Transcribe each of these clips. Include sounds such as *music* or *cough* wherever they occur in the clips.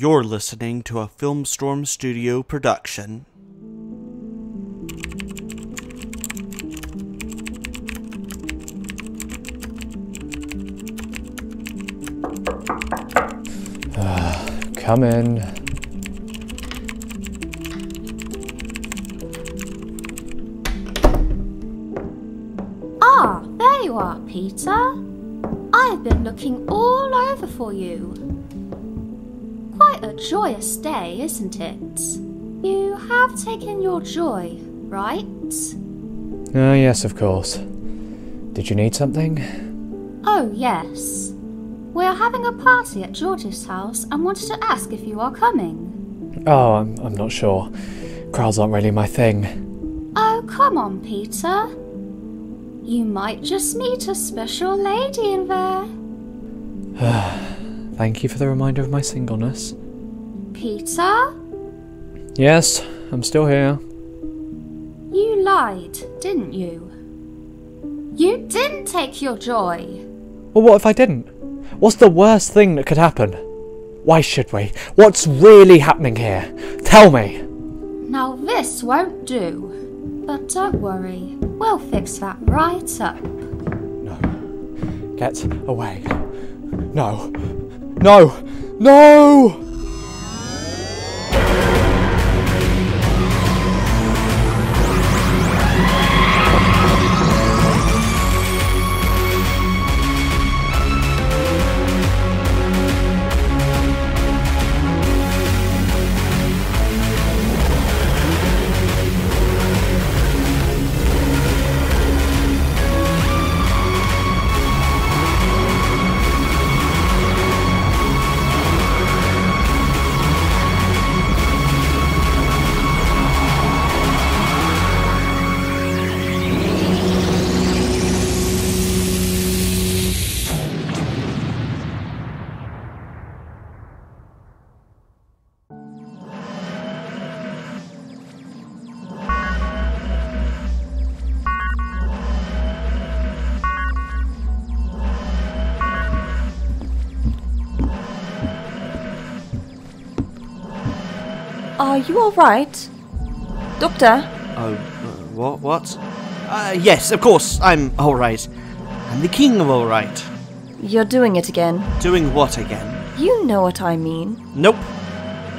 You're listening to a Filmstorm Studio production. Come in. Ah, there you are, Peter. I've been looking all over for you. Quite a joyous day, isn't it? You have taken your joy, right? Ah, yes, of course. Did you need something? Oh, yes. We're having a party at George's house and wanted to ask if you are coming. Oh, I'm, I'm not sure. Crowds aren't really my thing. Oh, come on, Peter. You might just meet a special lady in there. *sighs* Thank you for the reminder of my singleness. Peter? Yes, I'm still here. You lied, didn't you? You didn't take your joy. Well, what if I didn't? What's the worst thing that could happen? Why should we? What's really happening here? Tell me. Now this won't do. But don't worry, we'll fix that right up. No. Get away. No. No. No! Are alright? Doctor? Oh, uh, what? What? Uh, yes, of course, I'm alright. I'm the king of alright. You're doing it again. Doing what again? You know what I mean. Nope.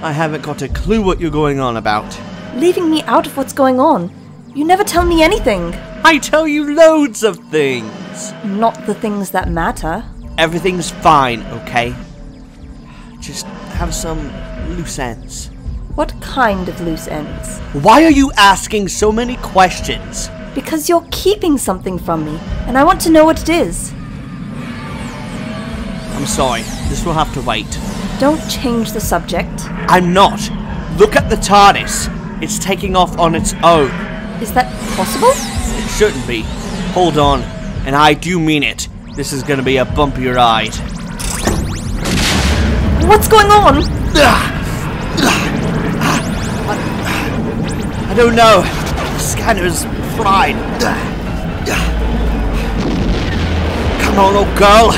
I haven't got a clue what you're going on about. Leaving me out of what's going on. You never tell me anything. I tell you loads of things. Not the things that matter. Everything's fine, okay? Just have some loose ends. What kind of loose ends? Why are you asking so many questions? Because you're keeping something from me, and I want to know what it is. I'm sorry, this will have to wait. Don't change the subject. I'm not. Look at the TARDIS. It's taking off on its own. Is that possible? It shouldn't be. Hold on, and I do mean it. This is gonna be a bumpy ride. What's going on? I don't know. The scanner's fried. Come on, old girl.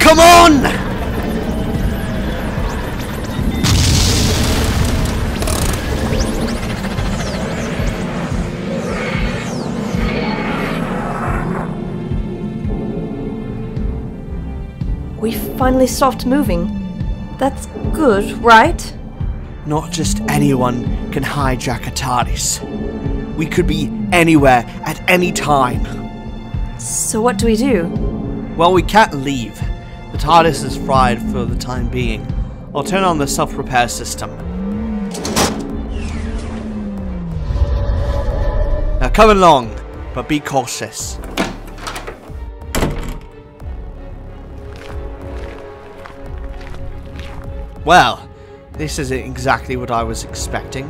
Come on! We finally stopped moving. That's good, right? Not just anyone can hijack a TARDIS. We could be anywhere at any time. So what do we do? Well, we can't leave. The TARDIS is fried for the time being. I'll turn on the self repair system. Now come along, but be cautious. Well, this isn't exactly what I was expecting.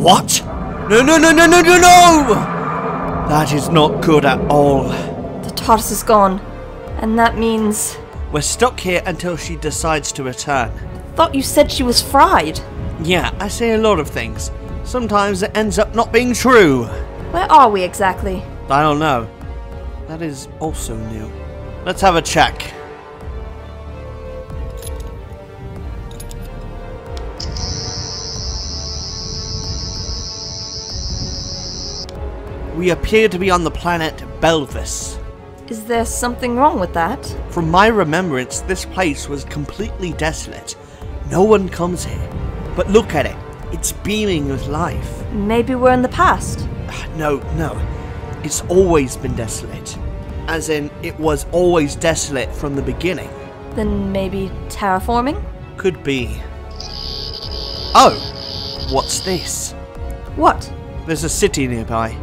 What? No, no, no, no, no, no, no! That is not good at all. The TARDIS is gone. And that means. We're stuck here until she decides to return. Thought you said she was fried. Yeah, I say a lot of things. Sometimes it ends up not being true. Where are we exactly? I don't know. That is also new. Let's have a check. We appear to be on the planet Belvous. Is there something wrong with that? From my remembrance, this place was completely desolate. No one comes here. But look at it. It's beaming with life. Maybe we're in the past. *sighs* No, no. It's always been desolate. As in, it was always desolate from the beginning. Then maybe terraforming? Could be. Oh! What's this? What? There's a city nearby.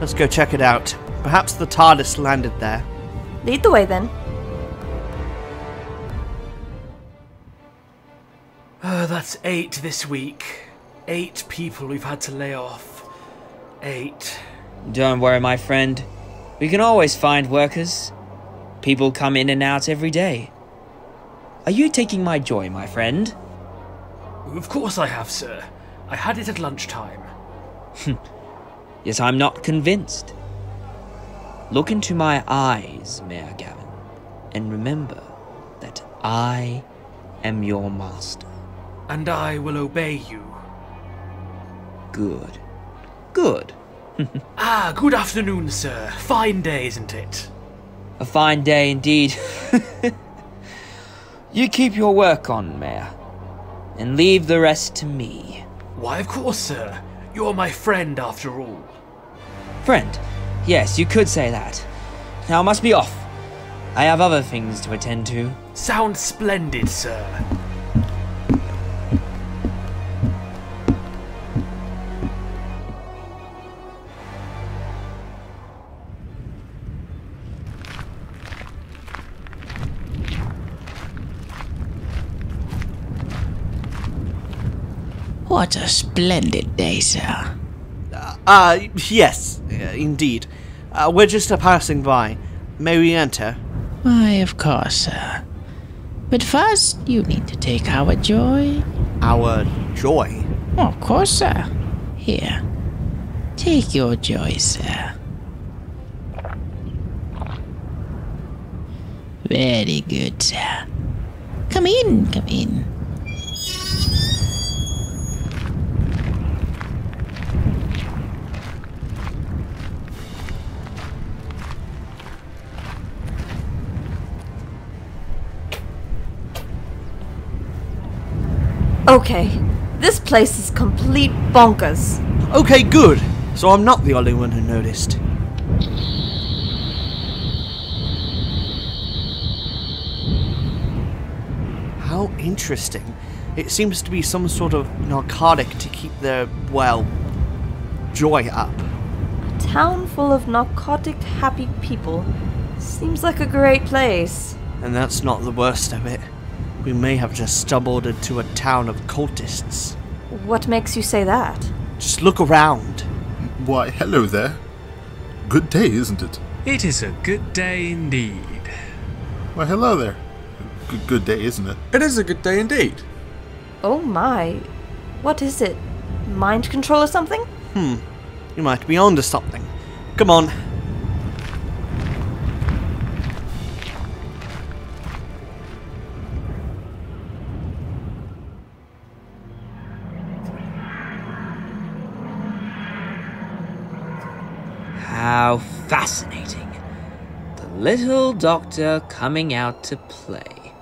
Let's go check it out. Perhaps the TARDIS landed there. Lead the way then. Uh, that's eight this week. Eight people we've had to lay off. Eight. Don't worry, my friend. We can always find workers. People come in and out every day. Are you taking my joy, my friend? Of course I have, sir. I had it at lunchtime. *laughs* Yet I'm not convinced. Look into my eyes, Mayor Gavin, and remember that I am your master. And I will obey you. Good. Good. *laughs* Ah, good afternoon, sir. Fine day, isn't it? A fine day indeed. *laughs* you keep your work on, Mayor, and leave the rest to me. Why, of course, sir. You're my friend after all. Friend, yes, you could say that. Now I must be off. I have other things to attend to. Sounds splendid, sir. What a splendid day, sir. Ah, yes, uh, indeed. Uh, we're just a passing by. May we enter? Why, of course, sir. But first, you need to take our joy. Our joy. Oh, of course, sir. Here. Take your joy, sir. Very good, sir. Come in, come in. Okay, this place is complete bonkers. Okay, good. So I'm not the only one who noticed. How interesting. It seems to be some sort of narcotic to keep their, well, joy up. A town full of narcotic happy people. Seems like a great place. And that's not the worst of it. We may have just stumbled into a town of cultists. What makes you say that? Just look around. Why, hello there. Good day, isn't it? It is a good day indeed. Why, hello there. Good, good day, isn't it? It is a good day indeed. Oh my. What is it? Mind control or something? Hmm. You might be onto something. Come on. How fascinating. The little doctor coming out to play. *laughs*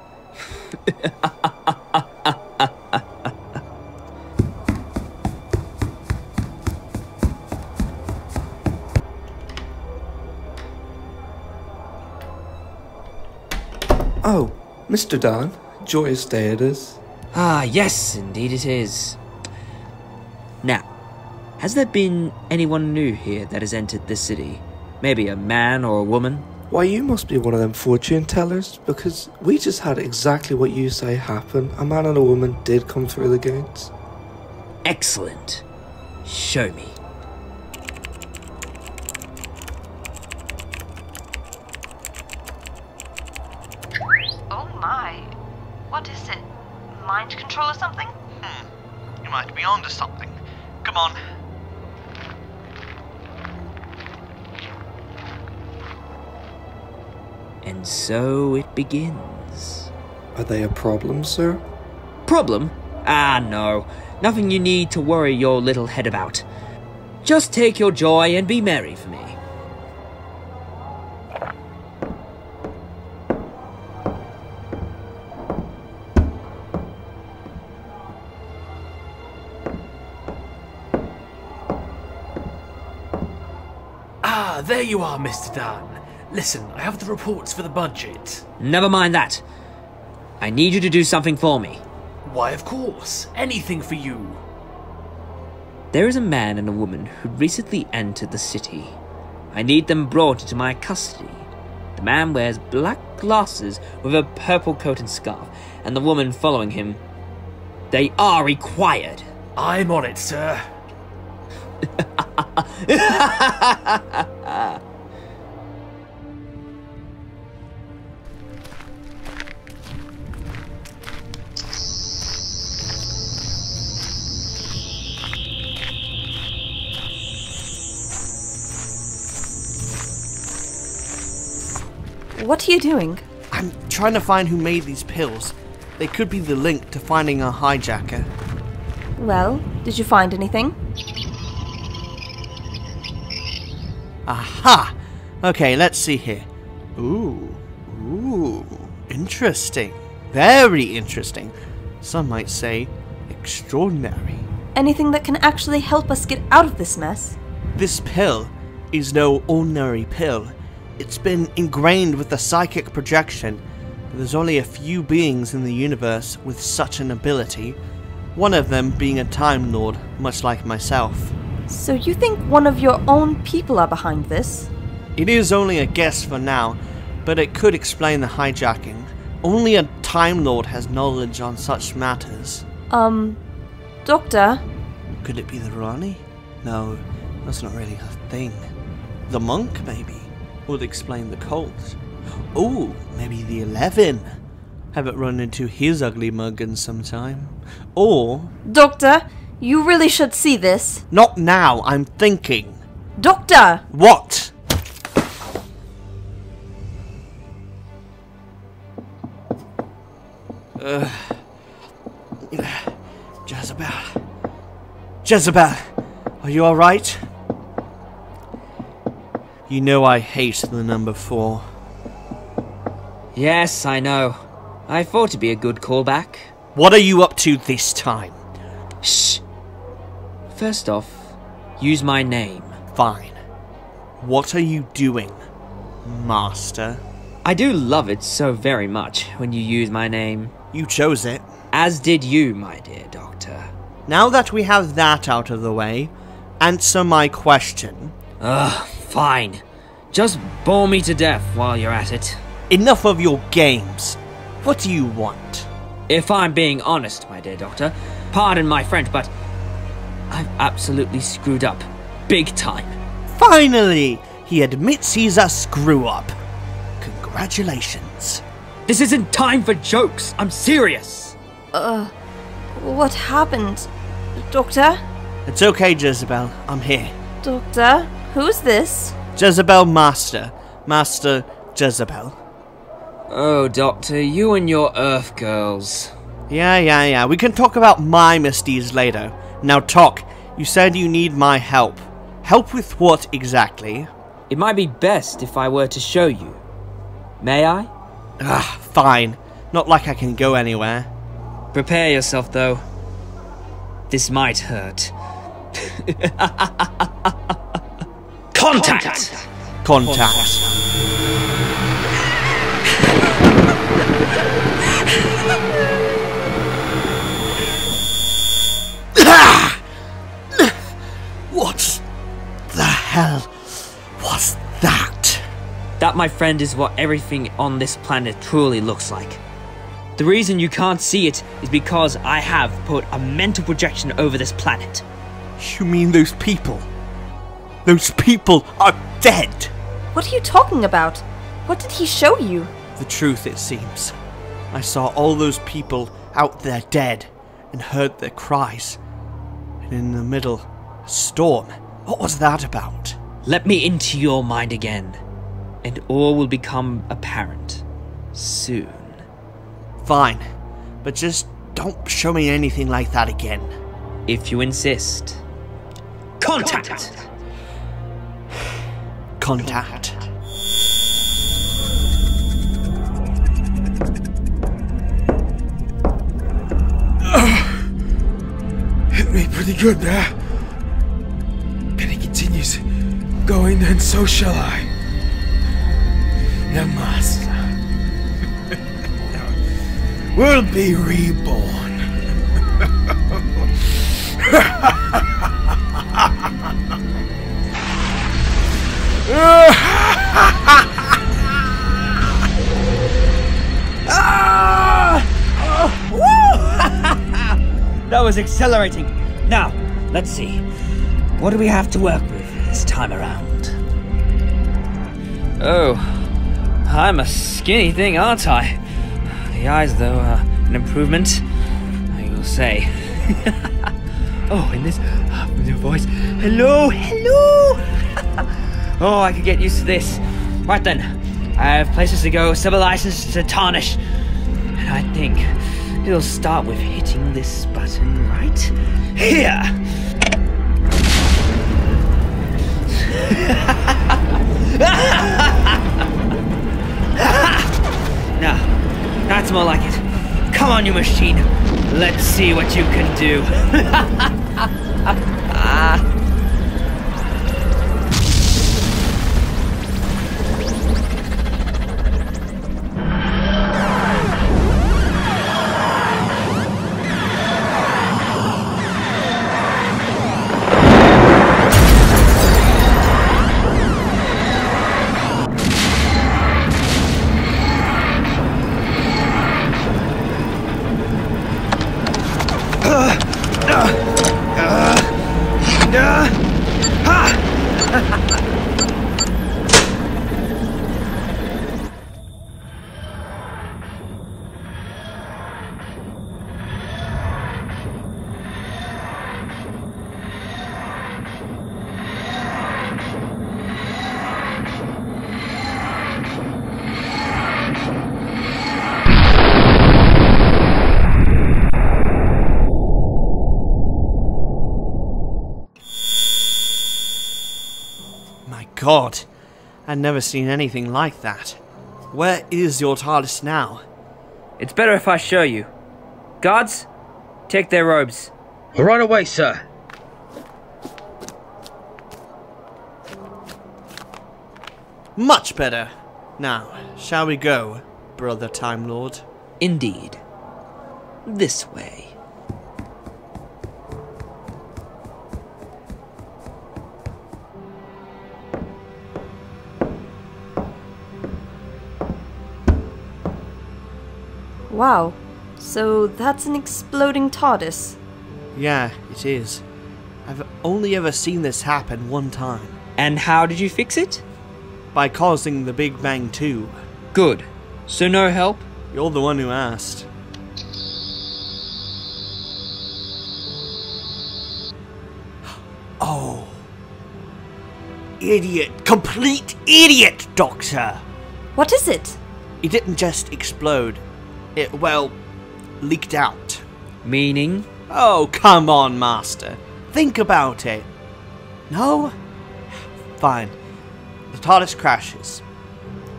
Oh, Mr. Don, joyous day it is. Ah, yes, indeed it is. Now, has there been anyone new here that has entered this city? Maybe a man or a woman? Why, you must be one of them fortune tellers, because we just had exactly what you say happen. A man and a woman did come through the gates. Excellent. Show me. So it begins. Are they a problem, sir? Problem? Ah, no. Nothing you need to worry your little head about. Just take your joy and be merry for me. Ah, there you are, Mr. Dan. Listen, I have the reports for the budget. Never mind that. I need you to do something for me. Why, of course. Anything for you. There is a man and a woman who recently entered the city. I need them brought into my custody. The man wears black glasses with a purple coat and scarf, and the woman following him. They are required. I'm on it, sir. *laughs* What are you doing? I'm trying to find who made these pills. They could be the link to finding our hijacker. Well, did you find anything? Aha! Okay, let's see here. Ooh, ooh, interesting. Very interesting. Some might say extraordinary. Anything that can actually help us get out of this mess? This pill is no ordinary pill. It's been ingrained with the psychic projection. There's only a few beings in the universe with such an ability, one of them being a Time Lord, much like myself. So you think one of your own people are behind this? It is only a guess for now, but it could explain the hijacking. Only a Time Lord has knowledge on such matters. Um, Doctor? Could it be the Rani? No, that's not really a thing. The monk, maybe, would explain the cult. Oh, maybe the Eleven. Haven't run into his ugly mug in some time. Or, Doctor, you really should see this. not now, I'm thinking. Doctor! What? Uh, Jezebel. Jezebel, are you alright? You know I hate the number four. Yes, I know. I thought it'd be a good callback. What are you up to this time? Shh. First off, use my name. Fine. What are you doing, Master? I do love it so very much when you use my name. You chose it. As did you, my dear doctor. Now that we have that out of the way, answer my question. Ugh, fine. Just bore me to death while you're at it. Enough of your games. What do you want? If I'm being honest, my dear doctor, pardon my French, but I've absolutely screwed up. Big time. Finally, he admits he's a screw up. Congratulations. This isn't time for jokes. I'm serious. Uh, what happened? Doctor? It's okay, Jezebel. I'm here. Doctor? Who's this? Jezebel Master. Master Jezebel. Oh, Doctor, you and your Earth girls. Yeah, yeah, yeah. We can talk about my misdeeds later. Now talk. You said you need my help. Help with what exactly? It might be best if I were to show you. May I? Ah, fine. Not like I can go anywhere. Prepare yourself, though. This might hurt. *laughs* Contact! Contact. *laughs* What the hell was that? That, my friend, is what everything on this planet truly looks like. The reason you can't see it is because I have put a mental projection over this planet. You mean those people? Those people are dead! What are you talking about? What did he show you? The truth, it seems. I saw all those people out there dead and heard their cries. And in the middle, a storm. What was that about? Let me into your mind again, and all will become apparent soon. Fine, but just don't show me anything like that again. If you insist. Contact! Contact. *sighs* Hit me pretty good there. And he continues going, and so shall I. The master *laughs* will be reborn. *laughs* *laughs* That was exhilarating. Now, let's see. What do we have to work with this time around? Oh, I'm a skinny thing, aren't I? The eyes, though, are an improvement, I will say. *laughs* oh, and this uh, new voice. Hello, hello! Oh, I could get used to this. Right then, I have places to go, civilizations to tarnish. And I think it'll start with hitting this button right here. *laughs* now, that's more like it. Come on, you machine. Let's see what you can do. *laughs* Ah. God. I'd never seen anything like that. Where is your TARDIS now? It's better if I show you. Guards, take their robes. Right away, sir. Much better. Now, shall we go, brother Time Lord? Indeed. This way. Wow. So that's an exploding TARDIS. Yeah, it is. I've only ever seen this happen one time. And how did you fix it? By causing the Big Bang 2. Good. So no help? You're the one who asked. *gasps* Oh. Idiot. Complete idiot, Doctor! What is it? It didn't just explode. It, well, leaked out. Meaning? Oh, come on, Master. Think about it. No? Fine. The TARDIS crashes.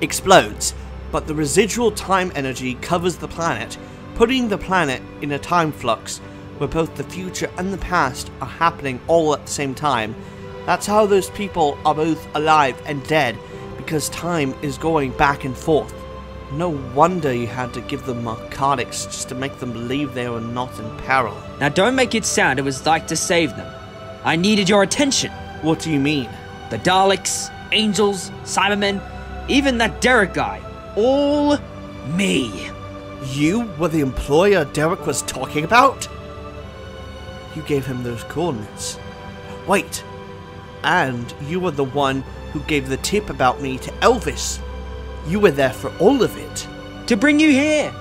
Explodes, but the residual time energy covers the planet, putting the planet in a time flux where both the future and the past are happening all at the same time. That's how those people are both alive and dead, because time is going back and forth. No wonder you had to give them narcotics just to make them believe they were not in peril. Now don't make it sound it was like to save them. I needed your attention. What do you mean? The Daleks, Angels, Cybermen, even that Derek guy. All me. You were the employer Derek was talking about? You gave him those coordinates. Wait, and you were the one who gave the tip about me to Elvis. You were there for all of it. To bring you here.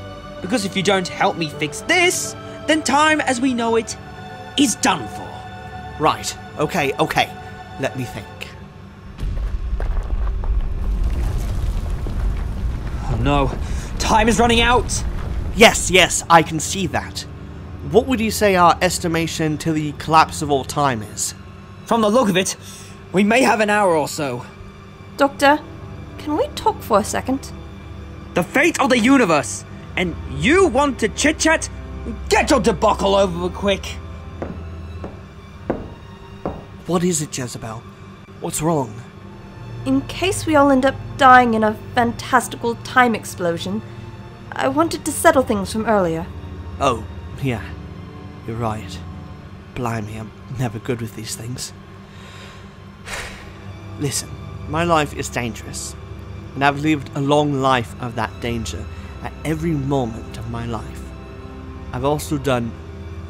Because if you don't help me fix this, then time as we know it is done for. Right, okay, okay. Let me think. Oh no, time is running out. Yes, yes, I can see that. What would you say our estimation to the collapse of all time is? From the look of it, we may have an hour or so. Doctor, can we talk for a second? The fate of the universe! And you want to chit chat? Get your debacle over with quick! What is it, Jezebel? What's wrong? In case we all end up dying in a fantastical time explosion, I wanted to settle things from earlier. Oh, yeah. You're right. Blimey, I'm never good with these things. *sighs* Listen, my life is dangerous, and I've lived a long life of that danger at every moment of my life. I've also done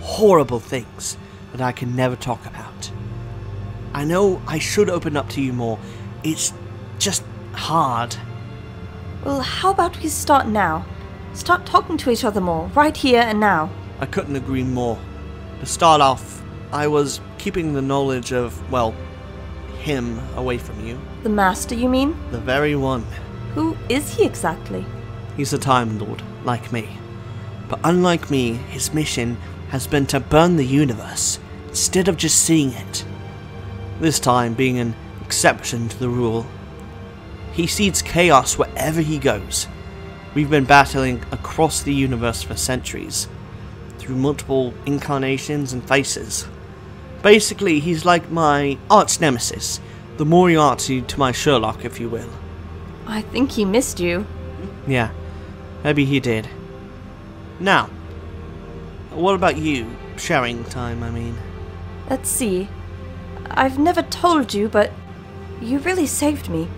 horrible things that I can never talk about. I know I should open up to you more. It's just hard. Well, how about we start now? Start talking to each other more, right here and now. I couldn't agree more. To start off, I was keeping the knowledge of, well, him away from you. The Master, you mean? The very one. Who is he exactly? He's a Time Lord, like me. But unlike me, his mission has been to burn the universe, instead of just seeing it. This time being an exception to the rule. He seeds chaos wherever he goes. We've been battling across the universe for centuries, through multiple incarnations and faces. Basically, he's like my arch nemesis, the Moriarty to my Sherlock, if you will. I think he missed you. Yeah, maybe he did. Now, what about you? Sharing time, I mean. Let's see. I've never told you, but you really saved me.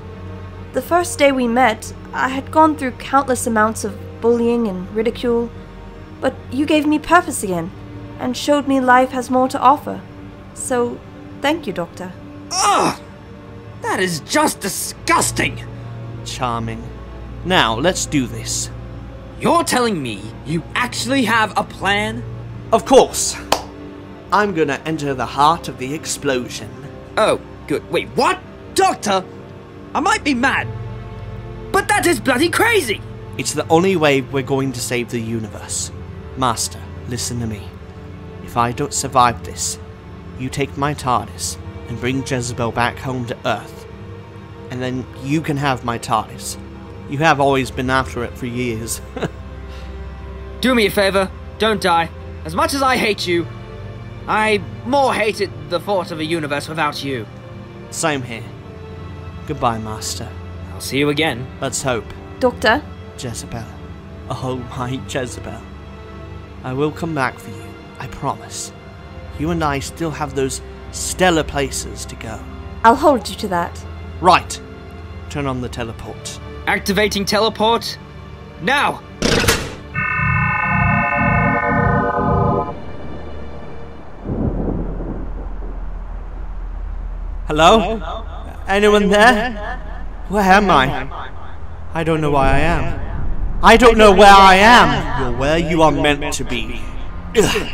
The first day we met, I had gone through countless amounts of bullying and ridicule, but you gave me purpose again and showed me life has more to offer. So, thank you, Doctor. Ugh! That is just disgusting! Charming. Now, let's do this. You're telling me you actually have a plan? Of course. I'm gonna enter the heart of the explosion. Oh, good. Wait, what? Doctor? I might be mad, but that is bloody crazy! It's the only way we're going to save the universe. Master, listen to me. If I don't survive this, you take my TARDIS and bring Jezebel back home to Earth. And then you can have my TARDIS. You have always been after it for years. *laughs* Do me a favor, don't die. As much as I hate you, I more hated the thought of a universe without you. Same here. Goodbye, Master. I'll see you again. Let's hope. Doctor? Jezebel. Oh, my Jezebel. I will come back for you, I promise. You and I still have those stellar places to go. I'll hold you to that. Right. Turn on the teleport. Activating teleport. Now! Hello? Anyone there? Where am I? I don't know why I am. I don't know where I am. You're where you are meant to be. Ugh.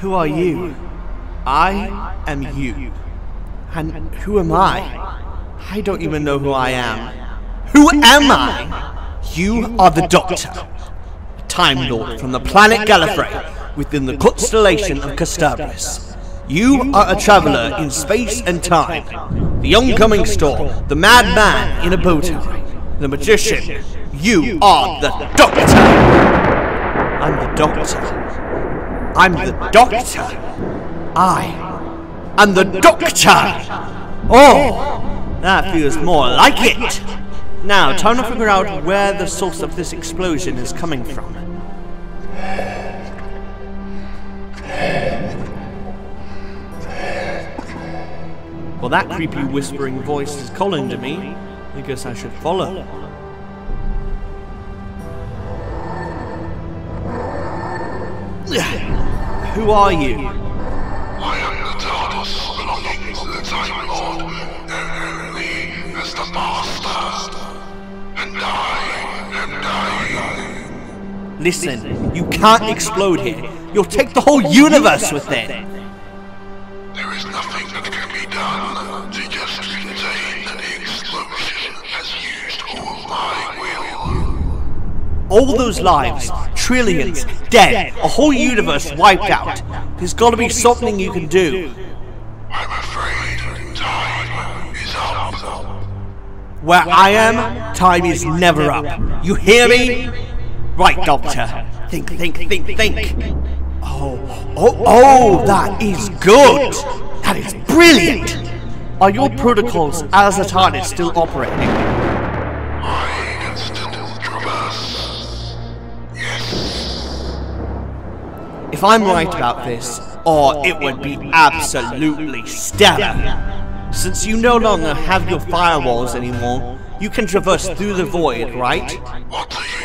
Who are you? I am you. And who am I? I don't even know who I am. Who am I? You are the Doctor, a Time Lord from the planet Gallifrey within the constellation of Kasterborous. You are a traveler in space and time, the oncoming storm, the madman in a bow tie, the magician. You are the Doctor! I'm the Doctor. I'm the Doctor. I am the Doctor! Oh, that feels more like it! Now, time to figure out where the source of this explosion is coming from. Well, that creepy whispering voice is calling to me. I guess I should follow. *sighs* Who are you? Listen, you can't explode here. You'll take the whole universe with that. There is nothing that can be done to just contain the explosion has used all my will. All those lives, trillions, dead, a whole universe wiped out. There's got to be something you can do. I'm afraid time is up. Where I am, time is never up. You hear me? Right, Doctor. Think, think, think, think. Oh, oh, oh, that is good. That is brilliant. Are your protocols as a TARDIS still operating? I can still traverse. If I'm right about this, or it would be absolutely stellar. Since you no longer have your firewalls anymore, you can traverse through the void, right? What are you suggesting?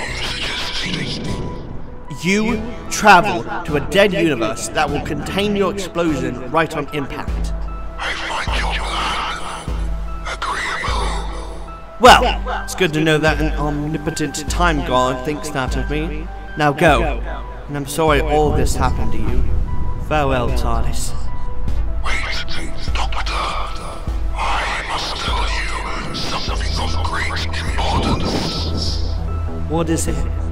You travel to a dead universe that will contain your explosion right on impact. I find your plan agreeable. Well, it's good to know that an omnipotent time god thinks that of me. Now go. And I'm sorry all this happened to you. Farewell, TARDIS. Wait, Doctor. I must tell you something of great importance. What is it?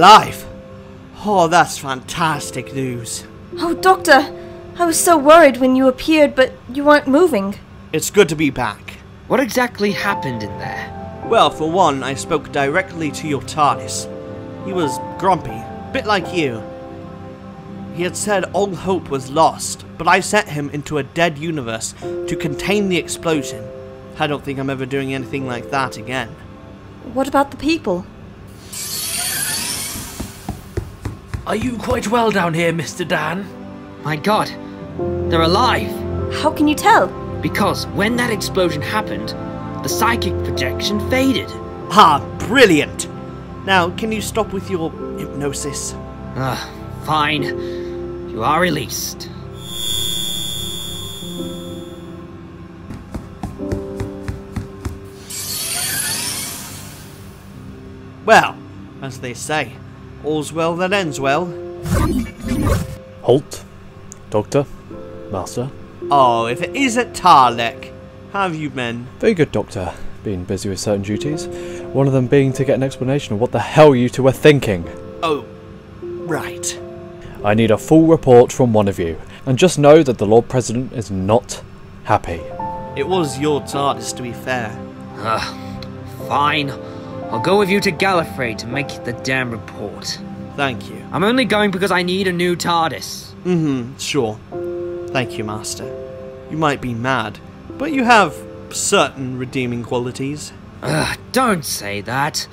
Alive. Oh, that's fantastic news. Oh, Doctor! I was so worried when you appeared, but you weren't moving. It's good to be back. What exactly happened in there? Well, for one, I spoke directly to your TARDIS. He was grumpy, a bit like you. He had said all hope was lost, but I sent him into a dead universe to contain the explosion. I don't think I'm ever doing anything like that again. What about the people? Are you quite well down here, Mr. Dan? My god, they're alive! How can you tell? Because when that explosion happened, the psychic projection faded. Ah, brilliant! Now, can you stop with your hypnosis? Ah, fine. You are released. Well, as they say, all's well that ends well. Halt. Doctor. Master. Oh, if it isn't Tarlec, how have you been? Very good, Doctor. Been busy with certain duties. One of them being to get an explanation of what the hell you two were thinking. Oh, right. I need a full report from one of you, and just know that the Lord President is not happy. It was your TARDIS, to be fair. Ugh, fine. I'll go with you to Gallifrey to make the damn report. Thank you. I'm only going because I need a new TARDIS. Mm-hmm, sure. Thank you, Master. You might be mad, but you have certain redeeming qualities. Ugh, don't say that.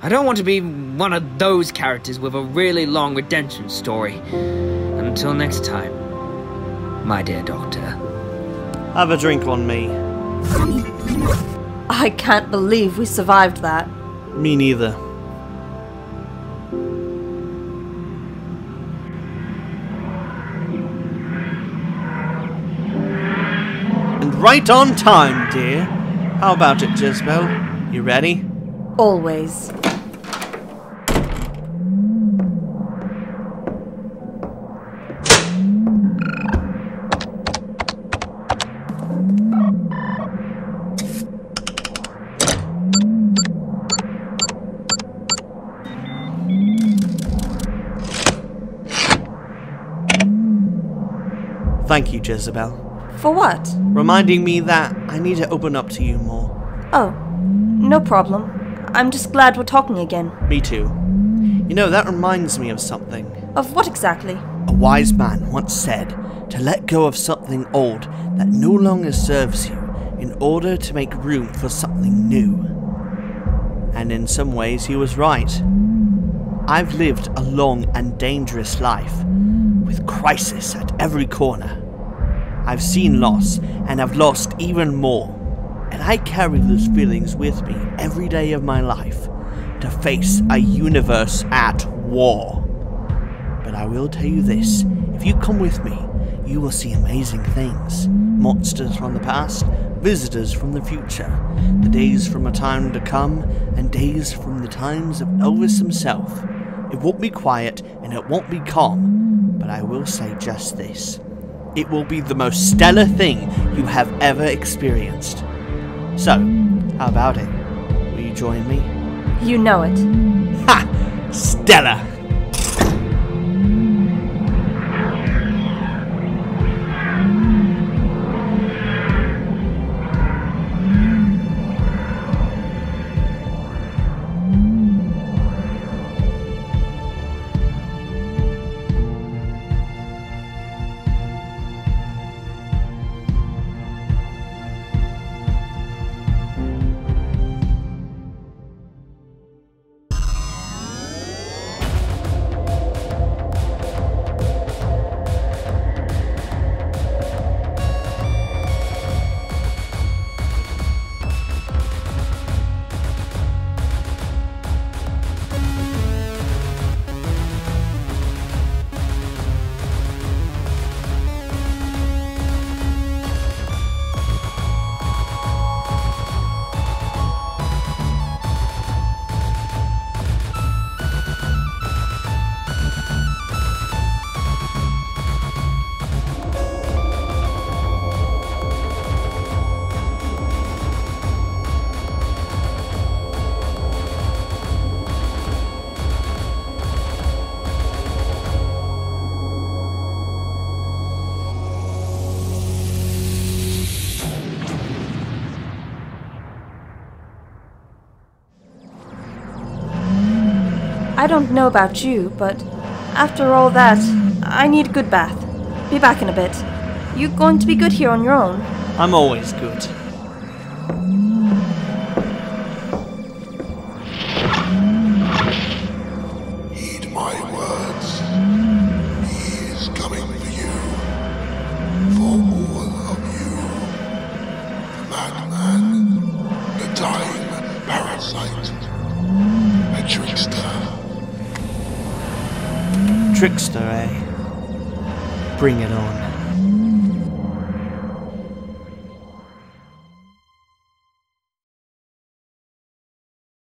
I don't want to be one of those characters with a really long redemption story. Until next time, my dear Doctor. Have a drink on me. I can't believe we survived that. Me neither. And right on time, dear. How about it, Jezebel? You ready? Always. Thank you, Jezebel. For what? Reminding me that I need to open up to you more. Oh, no problem. I'm just glad we're talking again. Me too. You know, that reminds me of something. Of what exactly? A wise man once said to let go of something old that no longer serves you in order to make room for something new. And in some ways, he was right. I've lived a long and dangerous life, with crisis at every corner. I've seen loss, and I've lost even more, and I carry those feelings with me every day of my life to face a universe at war. But I will tell you this if you come with me, you will see amazing things. Monsters from the past, visitors from the future, the days from a time to come, and days from the times of Elvis himself. It won't be quiet and it won't be calm, but I will say just this. It will be the most stellar thing you have ever experienced. So, how about it? Will you join me? You know it. Ha! Stellar! I don't know about you, but after all that, I need a good bath. Be back in a bit. You going to be good here on your own? I'm always good.